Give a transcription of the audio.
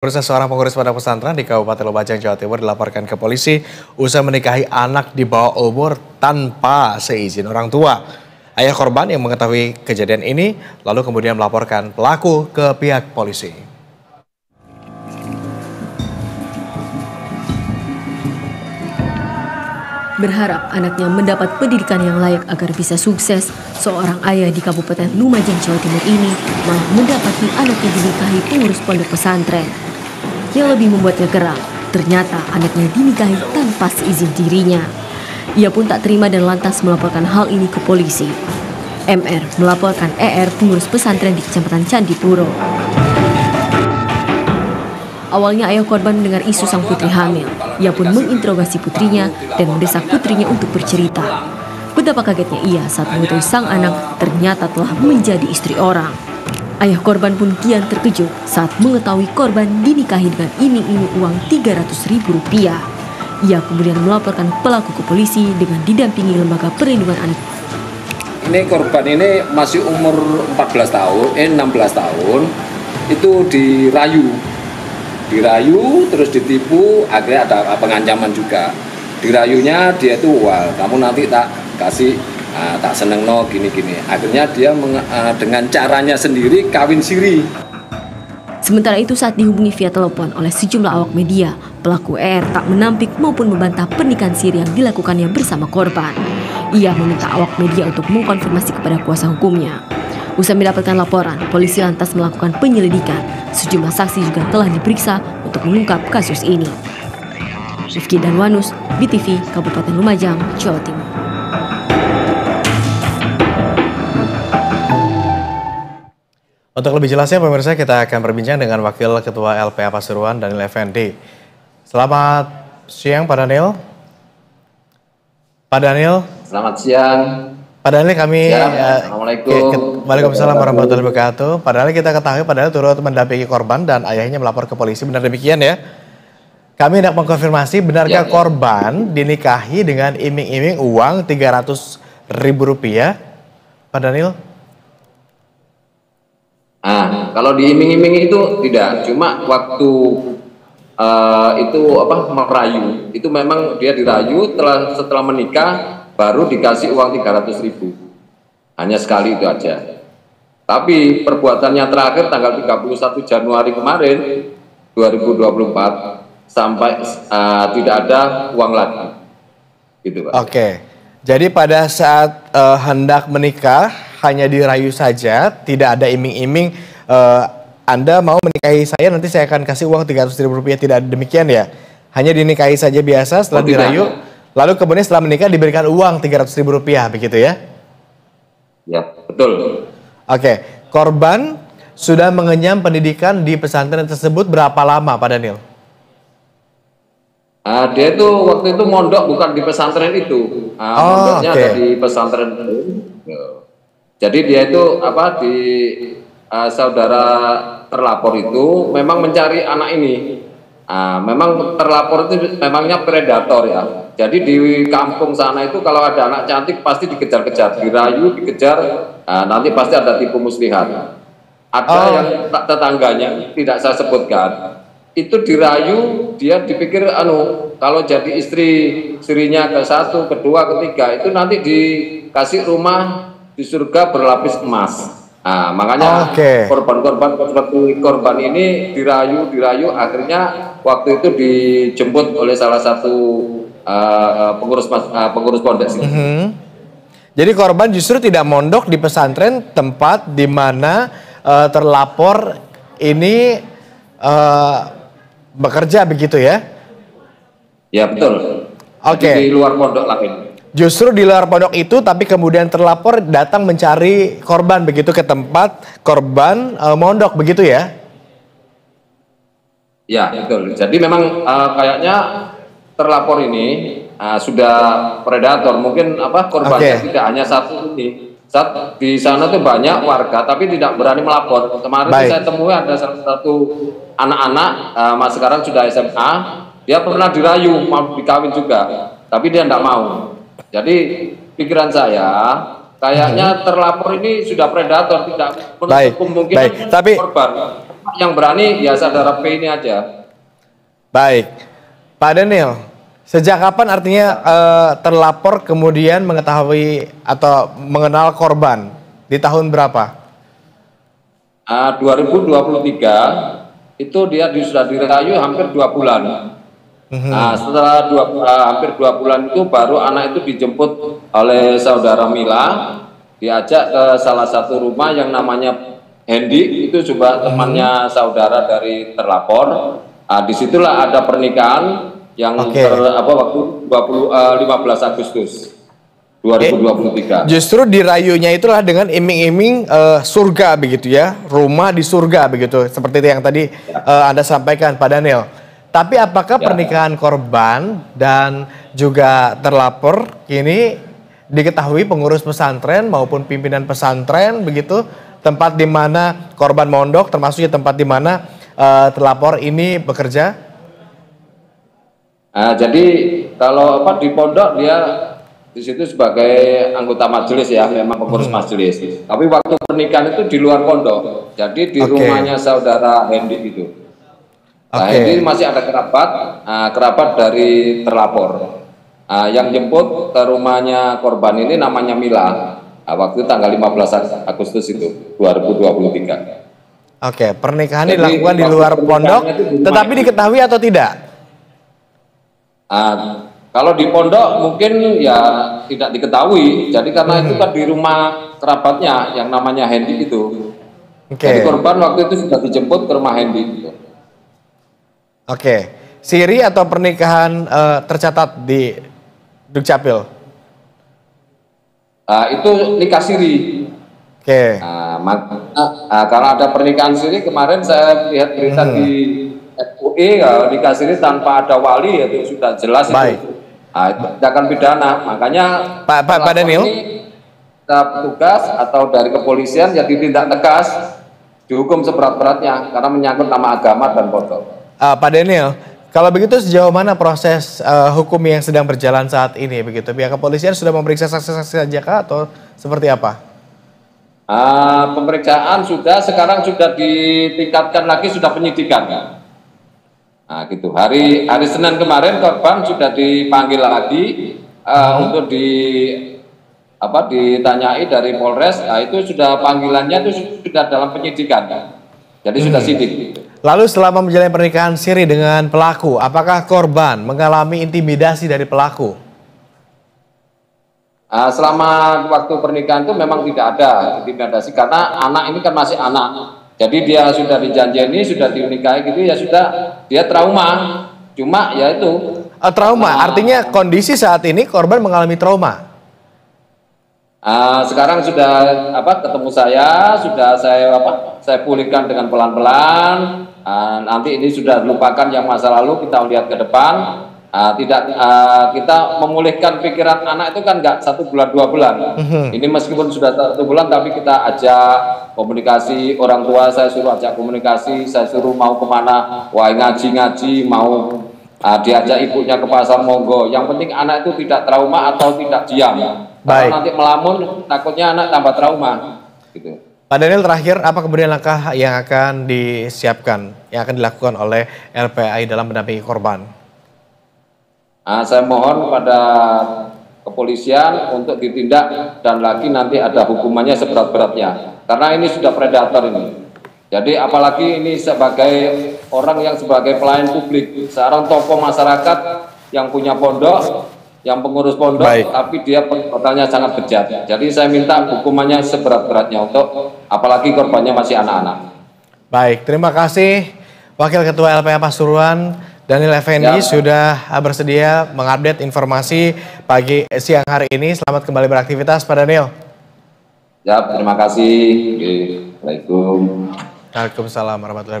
Proses seorang pengurus pada pesantren di Kabupaten Lumajang, Jawa Timur dilaporkan ke polisi usai menikahi anak di bawah umur tanpa seizin orang tua. Ayah korban yang mengetahui kejadian ini lalu kemudian melaporkan pelaku ke pihak polisi. Berharap anaknya mendapat pendidikan yang layak agar bisa sukses, seorang ayah di Kabupaten Lumajang, Jawa Timur ini malah mendapati anaknya dinikahi pengurus pondok pesantren. Yang lebih membuatnya geram, ternyata anaknya dinikahi tanpa seizin dirinya. Ia pun tak terima dan lantas melaporkan hal ini ke polisi. MR melaporkan ER pengurus pesantren di Kecamatan Candipuro. Awalnya ayah korban mendengar isu sang putri hamil. Ia pun menginterogasi putrinya dan mendesak putrinya untuk bercerita. Betapa kagetnya ia saat mengetahui sang anak ternyata telah menjadi istri orang. Ayah korban pun kian terkejut saat mengetahui korban dinikahi dengan iming-iming uang 300 ribu rupiah. Ia kemudian melaporkan pelaku ke polisi dengan didampingi lembaga perlindungan anak. Ini korban ini masih umur 14 tahun, eh 16 tahun, itu dirayu dirayu terus ditipu akhirnya ada pengancaman juga dirayunya dia itu wah kamu nanti tak kasih uh, tak seneng no gini gini akhirnya dia meng, uh, dengan caranya sendiri kawin siri Sementara itu saat dihubungi via telepon oleh sejumlah awak media, pelaku ER tak menampik maupun membantah pernikahan siri yang dilakukannya bersama korban. Ia meminta awak media untuk mengkonfirmasi kepada kuasa hukumnya. Usai mendapatkan laporan, polisi lantas melakukan penyelidikan. Sejumlah saksi juga telah diperiksa untuk mengungkap kasus ini. Rifki Danwanus, BTV, Kabupaten Lumajang, Jawa Timur. Untuk lebih jelasnya pemirsa kita akan berbincang dengan Wakil Ketua LPA Pasuruan Daniel Effendi. Selamat siang Pak Daniel. Pak Daniel. Selamat siang. Pak Daniel kami ya, Assalamualaikum. Waalaikumsalam warahmatullahi wabarakatuh. Pak Daniel kita ketahui Pak Daniel turut mendampingi korban dan ayahnya melapor ke polisi. Benar demikian ya? Kami hendak mengkonfirmasi benarkah ya, ya. korban dinikahi dengan iming-iming uang 300 ribu rupiah? Pak Daniel? Ah, kalau diiming-iming itu tidak, cuma waktu uh, itu apa merayu, itu memang dia dirayu setelah setelah menikah baru dikasih uang 300 ribu. Hanya sekali itu aja. Tapi perbuatannya terakhir tanggal 31 Januari kemarin 2024 sampai uh, tidak ada uang lagi. Gitu, Pak. Oke. Jadi pada saat uh, hendak menikah hanya dirayu saja, tidak ada iming-iming uh, Anda mau menikahi saya nanti saya akan kasih uang 300 ribu rupiah tidak demikian ya? Hanya dinikahi saja biasa setelah oh, dirayu, tidak. lalu kemudian setelah menikah diberikan uang 300 ribu rupiah begitu ya? Ya betul. Oke, korban sudah mengenyam pendidikan di pesantren tersebut berapa lama Pak Daniel? Uh, dia itu waktu itu mondok bukan di pesantren itu, uh, oh, mondoknya okay. ada di pesantren itu. Jadi dia itu apa di uh, saudara terlapor itu memang mencari anak ini. Uh, memang terlapor itu memangnya predator ya. Jadi di kampung sana itu kalau ada anak cantik pasti dikejar-kejar, dirayu, dikejar, uh, nanti pasti ada tipu muslihat. Ada oh. yang tetangganya tidak saya sebutkan, itu dirayu dia dipikir anu kalau jadi istri istrinya ke satu, kedua, ketiga itu nanti dikasih rumah di surga berlapis emas. Nah, makanya korban-korban okay. seperti korban ini dirayu, dirayu, akhirnya waktu itu dijemput oleh salah satu uh, pengurus uh, pengurus pondok Mm -hmm. Jadi korban justru tidak mondok di pesantren tempat di mana uh, terlapor ini uh, bekerja begitu ya? Ya betul. Oke. Okay. Di luar pondok lain. Justru di luar pondok itu tapi kemudian terlapor datang mencari korban begitu ke tempat korban uh, mondok begitu ya? Ya betul. Jadi memang uh, kayaknya terlapor ini uh, sudah predator. Mungkin apa korbannya okay. tidak hanya satu ini. Saat di sana tuh banyak warga tapi tidak berani melapor. Kemarin saya temui ada salah satu anak-anak uh, mas sekarang sudah SMA. Dia pernah dirayu mau dikawin juga, tapi dia tidak mau. Jadi pikiran saya kayaknya hmm. terlapor ini sudah predator tidak baik, kemungkinan baik. Tapi, korban. yang berani ya saudara P ini aja. Baik, Pak Daniel, sejak kapan artinya uh, terlapor kemudian mengetahui atau mengenal korban di tahun berapa? Uh, 2023 itu dia sudah dirayu hampir dua bulan. Mm-hmm. Nah, setelah dua, uh, hampir dua bulan itu baru anak itu dijemput oleh saudara Mila, diajak ke salah satu rumah yang namanya Hendy, itu coba temannya mm-hmm. saudara dari terlapor. Nah, di situlah ada pernikahan yang okay. ter, apa waktu 20 uh, 15 Agustus 2023. Justru dirayunya itulah dengan iming-iming uh, surga begitu ya, rumah di surga begitu, seperti itu yang tadi uh, Anda sampaikan Pak Daniel. Tapi apakah ya. pernikahan korban dan juga terlapor kini diketahui pengurus pesantren maupun pimpinan pesantren begitu tempat di mana korban mondok termasuknya tempat di mana uh, terlapor ini bekerja? Nah, jadi kalau apa di pondok dia di situ sebagai anggota majelis ya, memang pengurus hmm. majelis. Tapi waktu pernikahan itu di luar pondok, jadi di okay. rumahnya saudara Hendy itu. Nah, ini masih ada kerabat, uh, kerabat dari terlapor. Uh, yang jemput ke rumahnya korban ini namanya Mila. Uh, waktu tanggal 15 Agustus itu 2023. Oke, pernikahan Jadi, dilakukan di luar pondok, tetapi diketahui atau tidak? Uh, kalau di pondok mungkin ya tidak diketahui. Jadi karena hmm. itu kan di rumah kerabatnya yang namanya Hendy itu. Okay. Jadi korban waktu itu sudah dijemput ke rumah Hendy. Gitu. Oke, siri atau pernikahan uh, tercatat di Dukcapil? Uh, itu nikah siri. Oke. Okay. Uh, uh, karena ada pernikahan siri kemarin saya lihat berita hmm. di FUI uh, nikah siri tanpa ada wali itu sudah jelas Baik. itu. Nah, itu akan pidana. Makanya Pak Pak, Pak Daniel petugas atau dari kepolisian yang ditindak tegas dihukum seberat-beratnya karena menyangkut nama agama dan foto. Uh, Pak Daniel, kalau begitu sejauh mana proses uh, hukum yang sedang berjalan saat ini begitu? Pihak kepolisian sudah memeriksa saksi-saksi saja kah atau seperti apa? Uh, pemeriksaan sudah, sekarang sudah ditingkatkan lagi sudah penyidikan. Nah, gitu. Hari hari Senin kemarin korban sudah dipanggil lagi uh, hmm. untuk di apa ditanyai dari Polres. Nah, itu sudah panggilannya itu sudah dalam penyidikan. Jadi hmm. sudah sidik. Lalu selama menjalani pernikahan siri dengan pelaku, apakah korban mengalami intimidasi dari pelaku? Uh, selama waktu pernikahan itu memang tidak ada intimidasi karena anak ini kan masih anak. Jadi dia sudah dijanjeni, sudah dinikahi gitu ya sudah dia trauma. Cuma ya itu. Uh, trauma, uh, artinya kondisi saat ini korban mengalami trauma. Uh, sekarang sudah apa ketemu saya, sudah saya apa saya pulihkan dengan pelan-pelan. Uh, nanti ini sudah lupakan yang masa lalu kita lihat ke depan. Uh, tidak uh, kita memulihkan pikiran anak itu kan nggak satu bulan dua bulan. Uh-huh. Ini meskipun sudah satu bulan tapi kita ajak komunikasi orang tua saya suruh ajak komunikasi, saya suruh mau ke mana, wah ngaji-ngaji, mau uh, diajak ibunya ke pasar monggo. Yang penting anak itu tidak trauma atau tidak diam. Baik. Kalau nanti melamun, takutnya anak tambah trauma. Gitu. Pak Daniel terakhir, apa kemudian langkah yang akan disiapkan, yang akan dilakukan oleh LPAI dalam mendampingi korban? Nah, saya mohon kepada kepolisian untuk ditindak dan lagi nanti ada hukumannya seberat-beratnya. Karena ini sudah predator ini. Jadi apalagi ini sebagai orang yang sebagai pelayan publik, seorang tokoh masyarakat yang punya pondok, yang pengurus pondok, Baik. tapi dia perbuatannya sangat bejat. Jadi saya minta hukumannya seberat-beratnya untuk apalagi korbannya masih anak-anak. Baik, terima kasih Wakil Ketua LPA Pasuruan Daniel Effendi ya. sudah bersedia mengupdate informasi pagi siang hari ini. Selamat kembali beraktivitas Pak Daniel. Ya, terima kasih. Assalamualaikum. Waalaikumsalam warahmatullahi